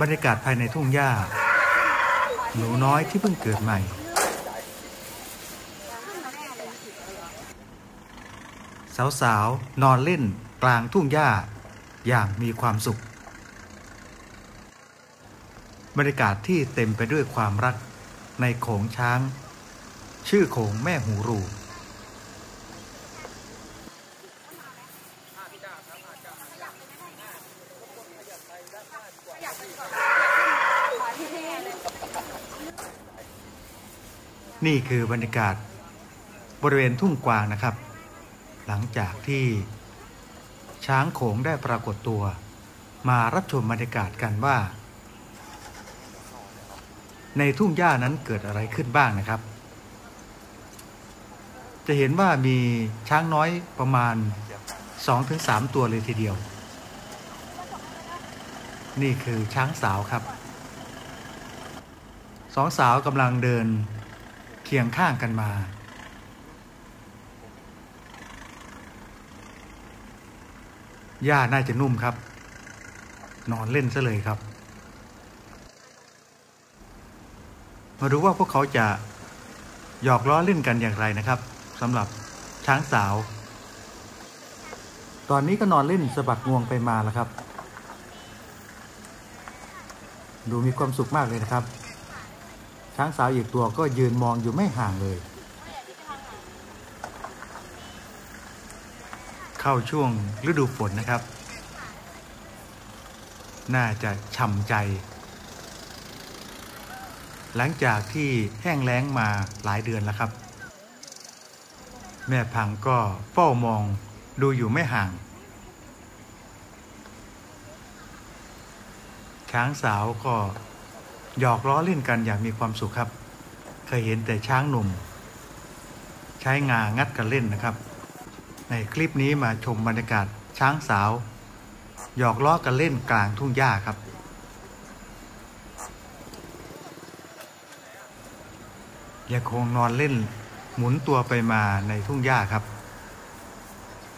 บรรยากาศภายในทุ่งหญ้า หนูน้อยที่เพิ่งเกิดใหม่ สาวๆ นอนเล่นกลางทุ่งหญ้า อย่างมีความสุข บรรยากาศที่เต็มไปด้วยความรักในโขงช้าง ชื่อโขงแม่หูรู นี่คือบรรยากาศบริเวณทุ่งกวางนะครับ หลังจากที่ช้างโขงได้ปรากฏตัว มารับชมบรรยากาศกันว่า ในทุ่งหญ้านั้นเกิดอะไรขึ้นบ้างนะครับ จะเห็นว่ามีช้างน้อยประมาณ 2-3 ตัวเลยทีเดียว นี่คือช้างสาวครับ สองสาวกำลังเดิน คียงข้างกันมา หญ้าน่าจะนุ่มครับ นอนเล่นซะเลยครับ มาดูว่าพวกเขาจะหยอกล้อเล่นกันอย่างไรนะครับสำหรับช้างสาว ตอนนี้ก็นอนเล่นสะบัดงวงไปมาแล้วครับ ดูมีความสุขมากเลยนะครับ ช้างสาวอีกตัวก็ยืนมองอยู่ไม่ห่างเลย เข้าช่วงฤดูฝนนะครับ น่าจะช่ำใจ หลังจากที่แห้งแล้งมาหลายเดือนแล้วครับ แม่พังก็เฝ้ามองดูอยู่ไม่ห่าง ช้างสาวก็ หยอกล้อเล่นกันอย่างมีความสุขครับ เคยเห็นแต่ช้างหนุ่ม ใช้งางัดกันเล่นนะครับ ในคลิปนี้มาชมบรรยากาศช้างสาว หยอกล้อกันเล่นกลางทุ่งหญ้าครับยังคงนอนเล่นหมุนตัวไปมาในทุ่งหญ้าครับ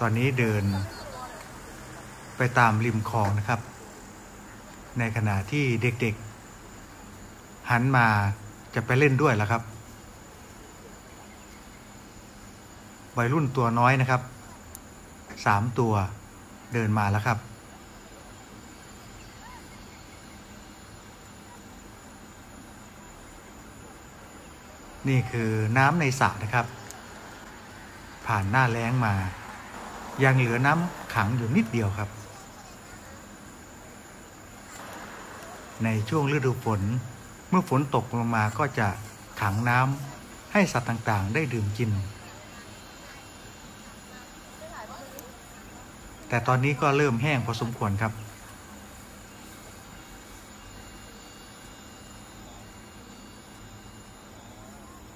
ตอนนี้เดิน ไปตามริมคลองนะครับ ในขณะที่เด็กๆ หันมาจะไปเล่นด้วยแล้วครับวัยรุ่นตัวน้อยนะครับสามตัวเดินมาแล้วครับ นี่คือน้ำในสระนะครับ ผ่านหน้าแล้งมา ยังเหลือน้ำขังอยู่นิดเดียวครับ ในช่วงฤดูฝน เมื่อฝนตกลงมาก็จะขังน้ำให้สัตว์ต่างๆ ได้ดื่มกิน แต่ตอนนี้ก็เริ่มแห้งพอสมควรครับ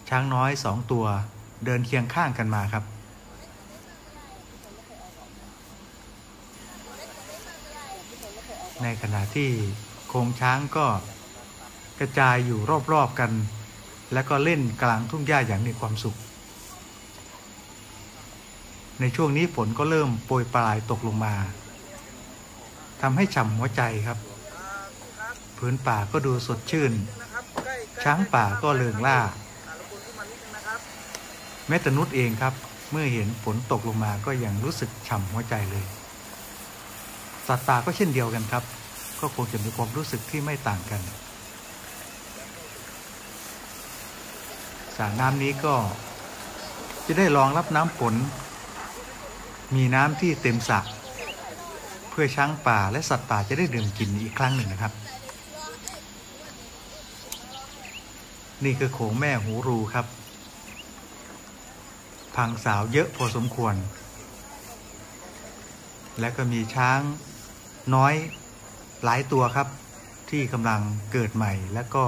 ช้างน้อยสองตัวเดินเคียงข้างกันมาครับ ในขณะที่โครงช้างก็ กระจายอยู่รอบๆกัน แล้วก็เล่นกลางทุ่งหญ้าอย่างมีความสุข ในช่วงนี้ฝนก็เริ่มโปรยปลายตกลงมาทำให้ฉ่ำหัวใจครับพื้นป่าก็ดูสดชื่น ช้างป่าก็เลิงล่า แม้แต่นุชเองครับ เมื่อเห็นฝนตกลงมาก็ยังรู้สึกฉ่ำหัวใจเลย สัตว์ป่าก็เช่นเดียวกันครับ ก็คงจะมีความรู้สึกที่ไม่ต่างกัน สระน้ำนี้ก็จะได้รองรับน้ำฝน มีน้ำที่เต็มสระเพื่อช้างป่าและสัตว์ป่าจะได้ดื่มกินอีกครั้งหนึ่งนะครับ นี่คือโขงแม่หูรูครับ พังสาวเยอะพอสมควร และก็มีช้างน้อยหลายตัวครับ ที่กำลังเกิดใหม่และก็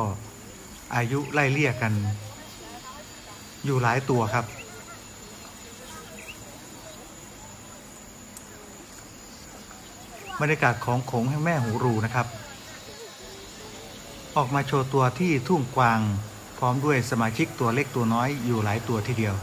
อายุไล่เลี่ยกัน อยู่หลายตัวครับ บรรยากาศของโขงให้แม่หูรูนะครับ ออกมาโชว์ตัวที่ทุ่งกวาง พร้อมด้วยสมาชิกตัวเล็กตัวน้อยอยู่หลายตัวทีเดียว